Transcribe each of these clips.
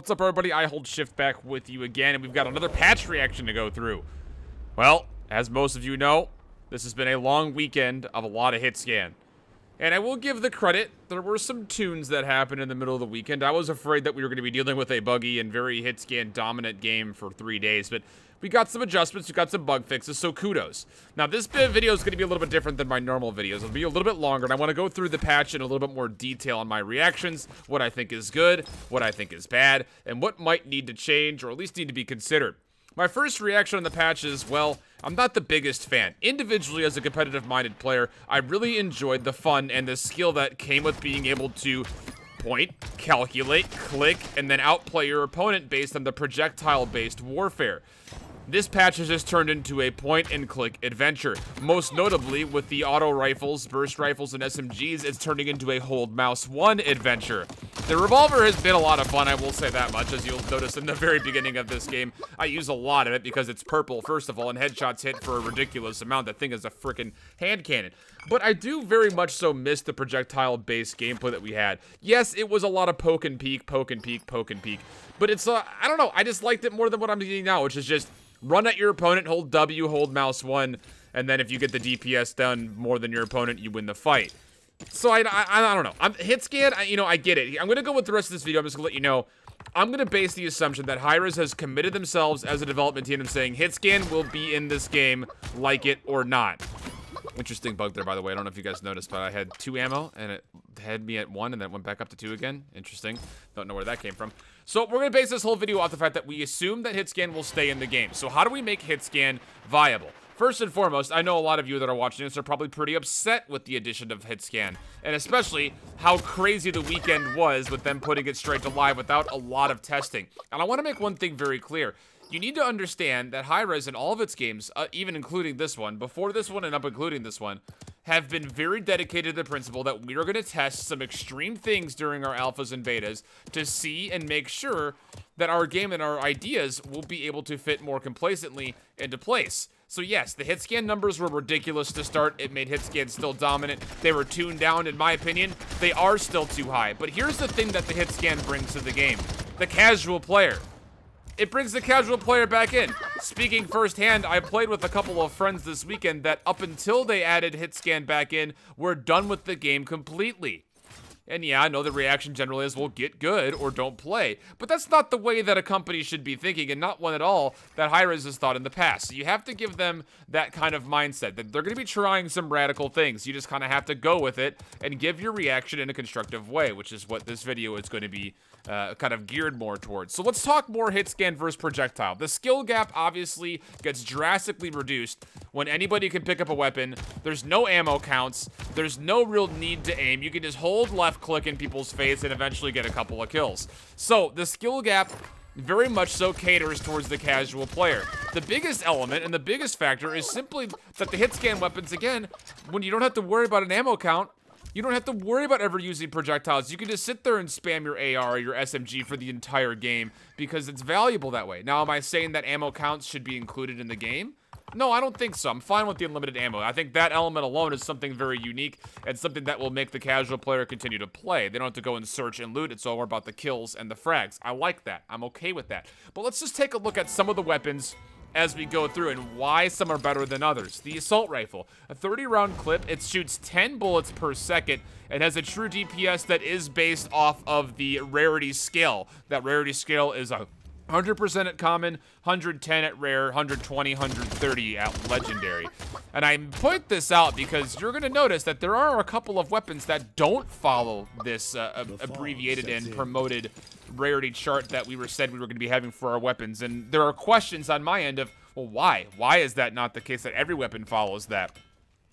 What's up, everybody? iHoldShift back with you again, and we've got another patch reaction to go through. Well, as most of you know, this has been a long weekend of a lot of hit scan. And I will give the credit, there were some tunes that happened in the middle of the weekend. I was afraid that we were going to be dealing with a buggy and very hit scan dominant game for three days, but we got some adjustments, we got some bug fixes, so kudos. Now, this video is going to be a little bit different than my normal videos. It'll be a little bit longer, and I want to go through the patch in a little bit more detail on my reactions, what I think is good, what I think is bad, and what might need to change, or at least need to be considered. My first reaction on the patch is, well, I'm not the biggest fan. Individually, as a competitive-minded player, I really enjoyed the fun and the skill that came with being able to point, calculate, click, and then outplay your opponent based on the projectile-based warfare. This patch has just turned into a point-and-click adventure. Most notably, with the auto rifles, burst rifles, and SMGs, it's turning into a hold mouse 1 adventure. The revolver has been a lot of fun, I will say that much, as you'll notice in the very beginning of this game. I use a lot of it because it's purple, first of all, and headshots hit for a ridiculous amount. That thing is a freaking hand cannon. But I do very much so miss the projectile-based gameplay that we had. Yes, it was a lot of poke and peek, poke and peek, poke and peek. But it's, uh, I don't know, I just liked it more than what I'm getting now, which is just Run at your opponent, hold W, hold mouse 1, and then if you get the DPS done more than your opponent, you win the fight. So I, I, I don't know. I'm, hit scan, I, you know, I get it. I'm to go with the rest of this video. I'm just to let you know. I'm to base the assumption that Hi-Rez has committed themselves as a development team and saying hit scan will be in this game, like it or not. Interesting bug there, by the way. I don't know if you guys noticed, but I had two ammo, and it had me at one, and then went back up to two again. Interesting. Don't know where that came from. So we're going to base this whole video off the fact that we assume that hitscan will stay in the game. So how do we make hitscan viable? First and foremost, I know a lot of you that are watching this are probably pretty upset with the addition of hitscan, and especially how crazy the weekend was with them putting it straight to live without a lot of testing. And I want to make one thing very clear. You need to understand that Hi-Rez in all of its games, uh, even including this one, before this one and up including this one, have been very dedicated to the principle that we are going to test some extreme things during our alphas and betas to see and make sure that our game and our ideas will be able to fit more complacently into place. So yes, the hit scan numbers were ridiculous to start. It made hit scan still dominant. They were tuned down, in my opinion. They are still too high. But here's the thing that the hit scan brings to the game. The casual player it brings the casual player back in. Speaking firsthand, I played with a couple of friends this weekend that up until they added hit scan back in, were done with the game completely. And yeah, I know the reaction generally is, well, get good or don't play. But that's not the way that a company should be thinking, and not one at all that Hi-Rez has thought in the past. So you have to give them that kind of mindset, that they're going to be trying some radical things. You just kind of have to go with it and give your reaction in a constructive way, which is what this video is going to be uh, kind of geared more towards. So let's talk more hit scan versus projectile. The skill gap obviously gets drastically reduced when anybody can pick up a weapon. There's no ammo counts. There's no real need to aim. You can just hold left click in people's face and eventually get a couple of kills. So the skill gap very much so caters towards the casual player. The biggest element and the biggest factor is simply that the hit scan weapons, again, when you don't have to worry about an ammo count, you don't have to worry about ever using projectiles. You can just sit there and spam your AR or your SMG for the entire game because it's valuable that way. Now, am I saying that ammo counts should be included in the game? No, I don't think so. I'm fine with the unlimited ammo. I think that element alone is something very unique and something that will make the casual player continue to play. They don't have to go and search and loot. It's all more about the kills and the frags. I like that. I'm okay with that. But let's just take a look at some of the weapons as we go through and why some are better than others. The assault rifle, a 30 round clip, it shoots 10 bullets per second and has a true DPS that is based off of the rarity scale. That rarity scale is a 100% at common, 110 at rare, 120, 130 at legendary. And I point this out because you're going to notice that there are a couple of weapons that don't follow this uh, abbreviated and promoted rarity chart that we were said we were going to be having for our weapons. And there are questions on my end of, well, why? Why is that not the case that every weapon follows that?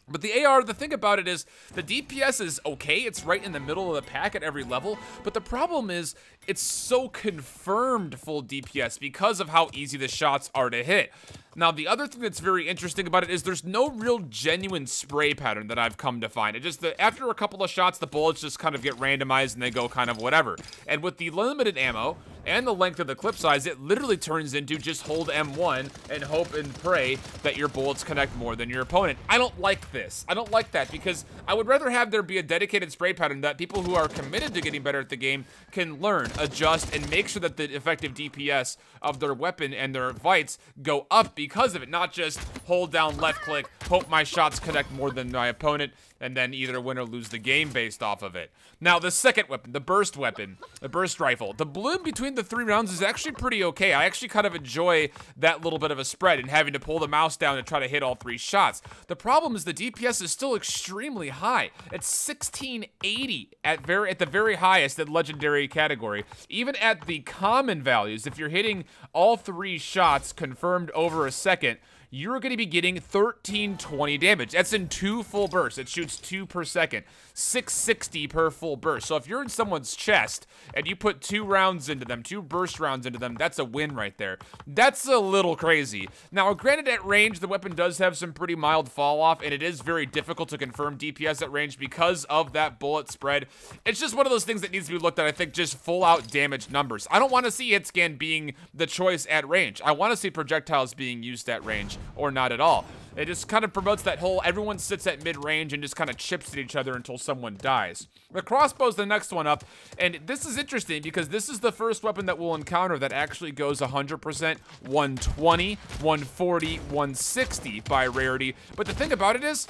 But the AR, the thing about it is, the DPS is okay, it's right in the middle of the pack at every level, but the problem is, it's so confirmed full DPS because of how easy the shots are to hit. Now, the other thing that's very interesting about it is there's no real genuine spray pattern that I've come to find. It just, the, after a couple of shots, the bullets just kind of get randomized and they go kind of whatever. And with the limited ammo, and the length of the clip size, it literally turns into just hold M1 and hope and pray that your bullets connect more than your opponent. I don't like this. I don't like that because I would rather have there be a dedicated spray pattern that people who are committed to getting better at the game can learn, adjust, and make sure that the effective DPS of their weapon and their fights go up because of it, not just hold down left click, hope my shots connect more than my opponent, and then either win or lose the game based off of it. Now, the second weapon, the burst weapon, the burst rifle, the bloom between the three rounds is actually pretty okay. I actually kind of enjoy that little bit of a spread and having to pull the mouse down to try to hit all three shots. The problem is the DPS is still extremely high. It's 1680 at very at the very highest at legendary category. Even at the common values, if you're hitting all three shots confirmed over a second, you're going to be getting 1320 damage. That's in two full bursts. It shoots two per second. 660 per full burst. So if you're in someone's chest and you put two rounds into them, two burst rounds into them, that's a win right there. That's a little crazy. Now, granted, at range, the weapon does have some pretty mild fall off, and it is very difficult to confirm DPS at range because of that bullet spread. It's just one of those things that needs to be looked at, I think, just full out damage numbers. I don't want to see hit scan being the choice at range. I want to see projectiles being used at range or not at all. It just kind of promotes that whole everyone sits at mid-range and just kind of chips at each other until someone dies. The crossbow's the next one up, and this is interesting because this is the first weapon that we'll encounter that actually goes 100%, 120, 140, 160 by rarity. But the thing about it is,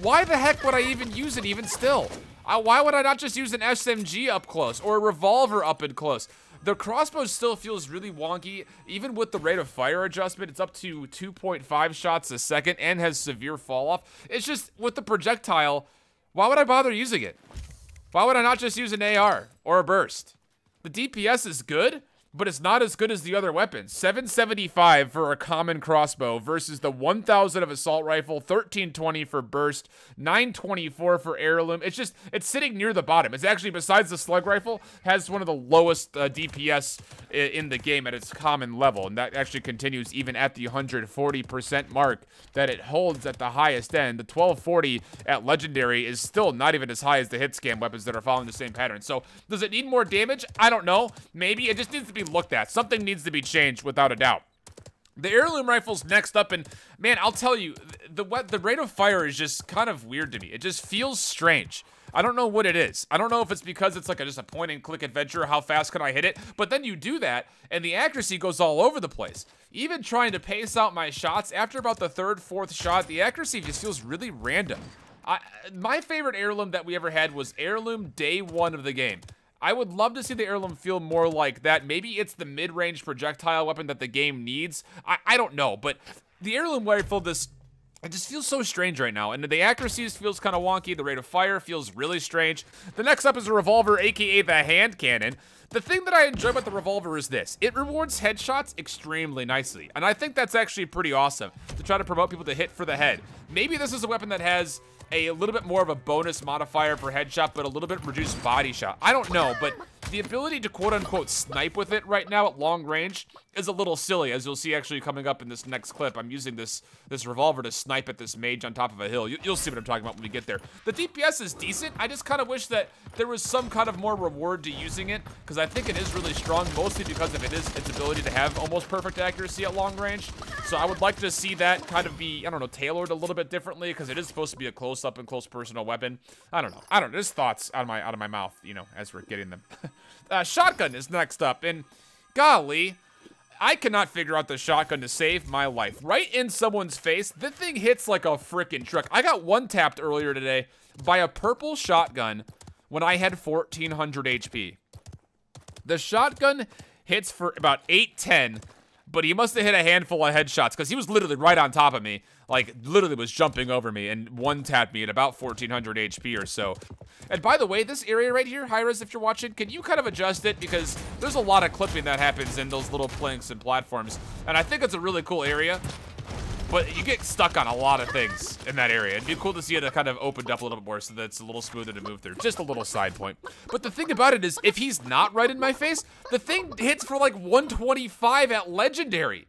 why the heck would I even use it even still? Uh, why would I not just use an SMG up close or a revolver up and close? The crossbow still feels really wonky. Even with the rate of fire adjustment, it's up to 2.5 shots a second and has severe fall off. It's just, with the projectile, why would I bother using it? Why would I not just use an AR or a burst? The DPS is good, but it's not as good as the other weapons. 775 for a common crossbow versus the 1000 of assault rifle, 1320 for burst, 924 for heirloom. It's just, it's sitting near the bottom. It's actually, besides the slug rifle, has one of the lowest uh, DPS in the game at its common level. And that actually continues even at the 140% mark that it holds at the highest end. The 1240 at legendary is still not even as high as the hit scan weapons that are following the same pattern. So does it need more damage? I don't know. Maybe it just needs to be looked at. Something needs to be changed without a doubt. The heirloom rifle's next up, and man, I'll tell you, the what the rate of fire is just kind of weird to me. It just feels strange. I don't know what it is. I don't know if it's because it's like a, just a point and click adventure. How fast can I hit it? But then you do that, and the accuracy goes all over the place. Even trying to pace out my shots, after about the third, fourth shot, the accuracy just feels really random. I, my favorite heirloom that we ever had was heirloom day one of the game. I would love to see the heirloom feel more like that. Maybe it's the mid-range projectile weapon that the game needs. I, I don't know, but the heirloom rifle, this it just feels so strange right now, and the accuracy feels kind of wonky. The rate of fire feels really strange. The next up is a revolver, aka the hand cannon. The thing that I enjoy about the revolver is this. It rewards headshots extremely nicely, and I think that's actually pretty awesome to try to promote people to hit for the head. Maybe this is a weapon that has a little bit more of a bonus modifier for headshot, but a little bit reduced body shot. I don't know, but the ability to quote-unquote snipe with it right now at long range is a little silly, as you'll see actually coming up in this next clip. I'm using this this revolver to snipe at this mage on top of a hill. You, will see what I'm talking about when we get there. The DPS is decent. I just kind of wish that there was some kind of more reward to using it, because I think it is really strong, mostly because of it is its ability to have almost perfect accuracy at long range. So I would like to see that kind of be, I don't know, tailored a little bit differently, because it is supposed to be a close-up and close personal weapon. I don't know. I don't know. There's thoughts out of my out of my mouth, you know, as we're getting them. uh, shotgun is next up, and golly, I cannot figure out the shotgun to save my life. Right in someone's face, the thing hits like a freaking truck. I got one tapped earlier today by a purple shotgun when I had 1400 HP. The shotgun hits for about 810 but he must have hit a handful of headshots because he was literally right on top of me. Like, literally was jumping over me and one-tapped me at about 1400 HP or so. And by the way, this area right here, Hi-Rez, if you're watching, can you kind of adjust it? Because there's a lot of clipping that happens in those little planks and platforms. And I think it's a really cool area. But you get stuck on a lot of things in that area. It'd be cool to see it kind of opened up a little bit more so that it's a little smoother to move through. Just a little side point. But the thing about it is, if he's not right in my face, the thing hits for like 125 at Legendary.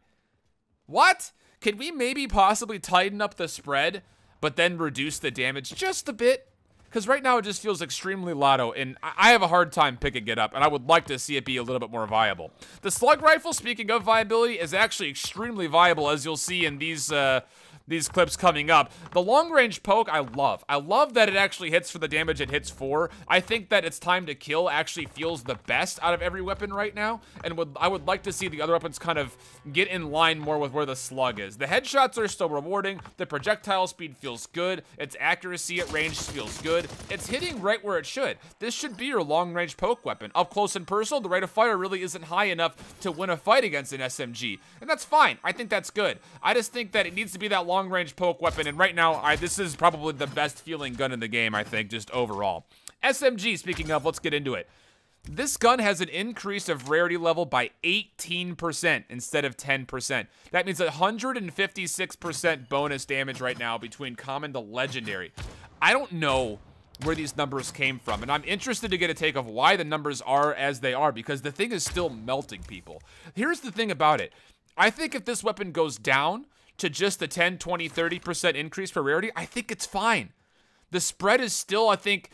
What? Can we maybe possibly tighten up the spread, but then reduce the damage just a bit? because right now it just feels extremely lotto, and I have a hard time picking it up, and I would like to see it be a little bit more viable. The slug rifle, speaking of viability, is actually extremely viable, as you'll see in these uh, these clips coming up. The long range poke, I love. I love that it actually hits for the damage it hits for. I think that its time to kill actually feels the best out of every weapon right now, and would I would like to see the other weapons kind of get in line more with where the slug is. The headshots are still rewarding, the projectile speed feels good, its accuracy at range feels good, it's hitting right where it should. This should be your long range poke weapon. Up close and personal, the rate of fire really isn't high enough to win a fight against an SMG, and that's fine. I think that's good. I just think that it needs to be that long long-range poke weapon, and right now, I, this is probably the best feeling gun in the game, I think, just overall. SMG, speaking of, let's get into it. This gun has an increase of rarity level by 18% instead of 10%. That means 156% bonus damage right now between common to legendary. I don't know where these numbers came from, and I'm interested to get a take of why the numbers are as they are, because the thing is still melting people. Here's the thing about it. I think if this weapon goes down, to just the 10, 20, 30% increase for rarity, I think it's fine. The spread is still, I think,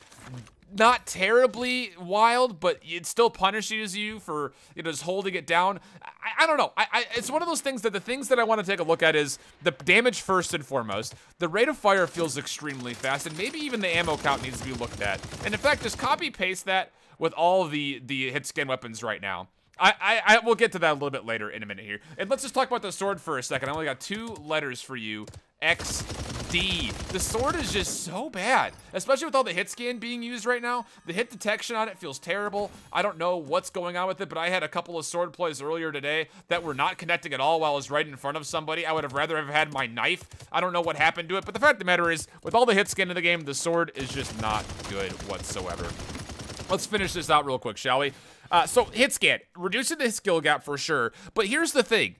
not terribly wild, but it still punishes you for you know just holding it down. I, I don't know. I, I, it's one of those things that the things that I want to take a look at is the damage first and foremost. The rate of fire feels extremely fast, and maybe even the ammo count needs to be looked at. And in fact, just copy paste that with all the the hit scan weapons right now. I, I, I will get to that a little bit later in a minute here. And let's just talk about the sword for a second. I only got two letters for you. XD. The sword is just so bad, especially with all the hit scan being used right now. The hit detection on it feels terrible. I don't know what's going on with it, but I had a couple of sword plays earlier today that were not connecting at all while I was right in front of somebody. I would have rather have had my knife. I don't know what happened to it, but the fact of the matter is, with all the hit scan in the game, the sword is just not good whatsoever. Let's finish this out real quick, shall we? Uh, so hit scan, reducing the skill gap for sure. But here's the thing.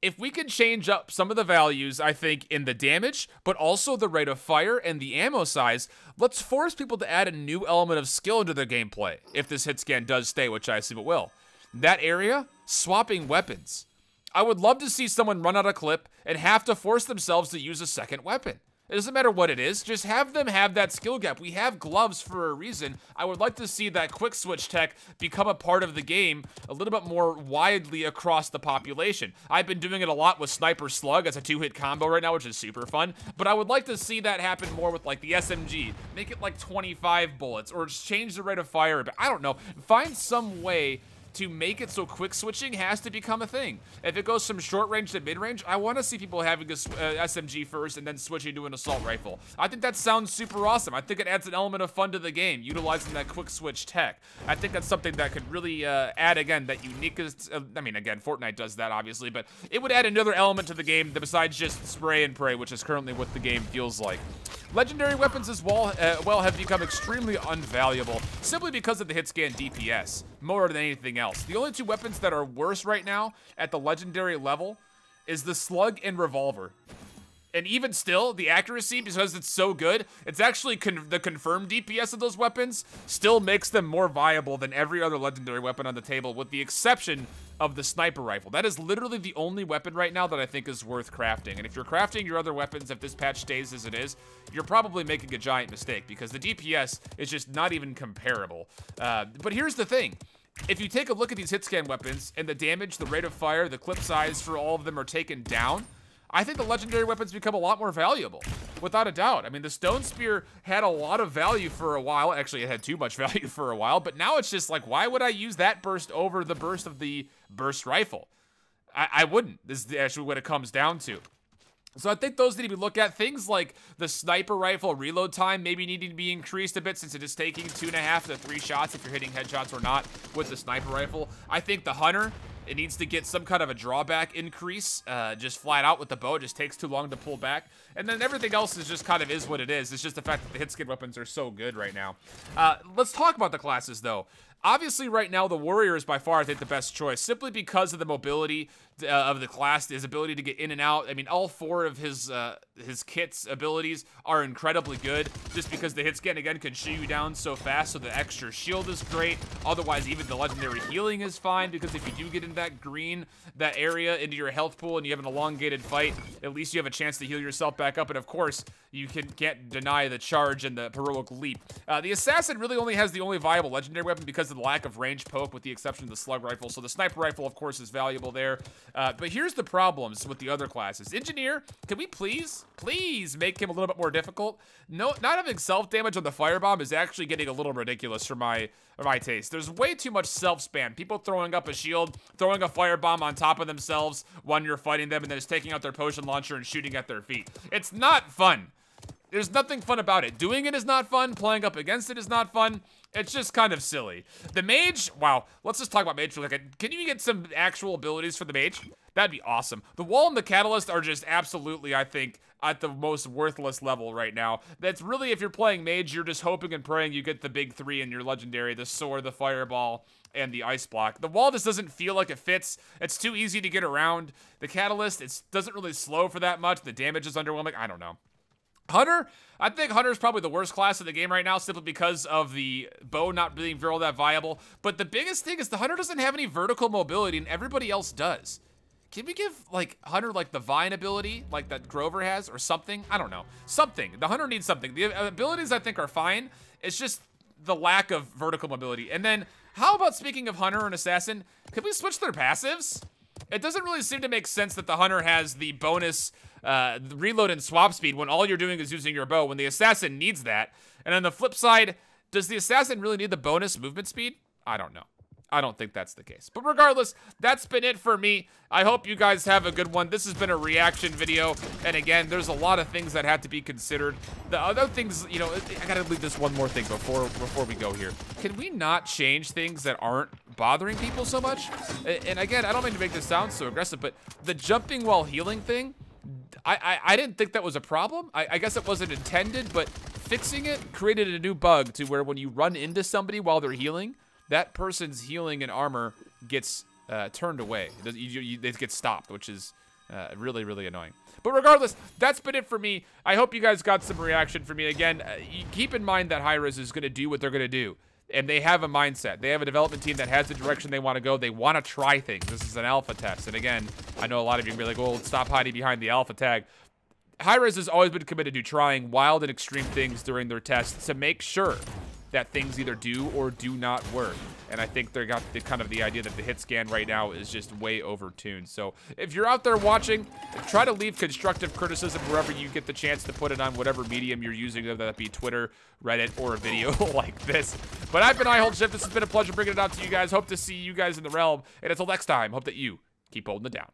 If we can change up some of the values, I think, in the damage, but also the rate of fire and the ammo size, let's force people to add a new element of skill into their gameplay, if this hit scan does stay, which I assume it will. That area, swapping weapons. I would love to see someone run out a clip and have to force themselves to use a second weapon. It doesn't matter what it is, just have them have that skill gap. We have gloves for a reason. I would like to see that quick switch tech become a part of the game a little bit more widely across the population. I've been doing it a lot with Sniper Slug as a two-hit combo right now, which is super fun, but I would like to see that happen more with like the SMG. Make it like 25 bullets or just change the rate of fire. I don't know. Find some way to make it so quick switching has to become a thing. If it goes from short range to mid range, I want to see people having a uh, SMG first and then switching to an assault rifle. I think that sounds super awesome. I think it adds an element of fun to the game, utilizing that quick switch tech. I think that's something that could really uh, add, again, that unique, uh, I mean, again, Fortnite does that, obviously, but it would add another element to the game besides just spray and pray, which is currently what the game feels like. Legendary weapons as well, uh, well have become extremely unvaluable simply because of the hit scan DPS more than anything else. The only two weapons that are worse right now at the legendary level is the slug and revolver. And even still, the accuracy, because it's so good, it's actually con the confirmed DPS of those weapons still makes them more viable than every other legendary weapon on the table, with the exception of the sniper rifle. That is literally the only weapon right now that I think is worth crafting. And if you're crafting your other weapons, if this patch stays as it is, you're probably making a giant mistake because the DPS is just not even comparable. Uh, but here's the thing if you take a look at these hit scan weapons and the damage, the rate of fire, the clip size for all of them are taken down, I think the legendary weapons become a lot more valuable, without a doubt. I mean, the Stone Spear had a lot of value for a while. Actually, it had too much value for a while, but now it's just like, why would I use that burst over the burst of the burst rifle? I, I wouldn't. This is actually what it comes down to. So I think those need to be looked at. Things like the sniper rifle reload time maybe needing to be increased a bit since it is taking two and a half to three shots if you're hitting headshots or not with the sniper rifle. I think the hunter it needs to get some kind of a drawback increase, uh, just flat out with the bow. It just takes too long to pull back. And then everything else is just kind of is what it is. It's just the fact that the hit scan weapons are so good right now. Uh, let's talk about the classes, though. Obviously, right now, the Warrior is by far, I think, the best choice, simply because of the mobility uh, of the class, his ability to get in and out. I mean, all four of his uh, his kit's abilities are incredibly good, just because the hit scan, again, can shoot you down so fast, so the extra shield is great. Otherwise, even the legendary healing is fine, because if you do get into that green, that area into your health pool and you have an elongated fight, at least you have a chance to heal yourself back up. And of course, you can, can't deny the charge and the heroic leap. Uh, the assassin really only has the only viable legendary weapon because of the lack of range poke with the exception of the slug rifle. So the sniper rifle, of course, is valuable there. Uh, but here's the problems with the other classes. Engineer, can we please, please make him a little bit more difficult? No, not having self-damage on the firebomb is actually getting a little ridiculous for my, for my taste. There's way too much self-spam. People throwing up a shield, throwing a firebomb on top of themselves when you're fighting them, and then just taking out their potion launcher and shooting at their feet. It's not fun. There's nothing fun about it. Doing it is not fun. Playing up against it is not fun. It's just kind of silly. The mage, wow. Let's just talk about mage for a second. Can you get some actual abilities for the mage? That'd be awesome. The wall and the catalyst are just absolutely, I think, at the most worthless level right now. That's really, if you're playing mage, you're just hoping and praying you get the big three in your legendary, the sword, the fireball, and the ice block. The wall just doesn't feel like it fits. It's too easy to get around. The catalyst, it doesn't really slow for that much. The damage is underwhelming. I don't know. Hunter, I think Hunter is probably the worst class in the game right now simply because of the bow not being all that viable. But the biggest thing is the Hunter doesn't have any vertical mobility and everybody else does. Can we give, like, Hunter, like, the Vine ability, like that Grover has, or something? I don't know. Something. The Hunter needs something. The abilities, I think, are fine. It's just the lack of vertical mobility. And then, how about, speaking of Hunter and Assassin, can we switch their passives? It doesn't really seem to make sense that the Hunter has the bonus uh, reload and swap speed when all you're doing is using your bow, when the Assassin needs that. And on the flip side, does the Assassin really need the bonus movement speed? I don't know. I don't think that's the case. But regardless, that's been it for me. I hope you guys have a good one. This has been a reaction video. And again, there's a lot of things that had to be considered. The other things, you know, I gotta leave this one more thing before before we go here. Can we not change things that aren't bothering people so much? And again, I don't mean to make this sound so aggressive, but the jumping while healing thing, I, I, I didn't think that was a problem. I, I guess it wasn't intended, but fixing it created a new bug to where when you run into somebody while they're healing, that person's healing and armor gets uh, turned away. It, you, you, it gets stopped, which is uh, really, really annoying. But regardless, that's been it for me. I hope you guys got some reaction from me. Again, uh, keep in mind that Hi-Rez is going to do what they're going to do. And they have a mindset. They have a development team that has the direction they want to go. They want to try things. This is an alpha test. And again, I know a lot of you are be like, well, stop hiding behind the alpha tag. Hi-Rez has always been committed to trying wild and extreme things during their tests to make sure that things either do or do not work. And I think they got the kind of the idea that the hit scan right now is just way overtuned. So if you're out there watching, try to leave constructive criticism wherever you get the chance to put it on whatever medium you're using, whether that be Twitter, Reddit, or a video like this. But I've been iHoldShift. This has been a pleasure bringing it out to you guys. Hope to see you guys in the realm. And until next time, hope that you keep holding it down.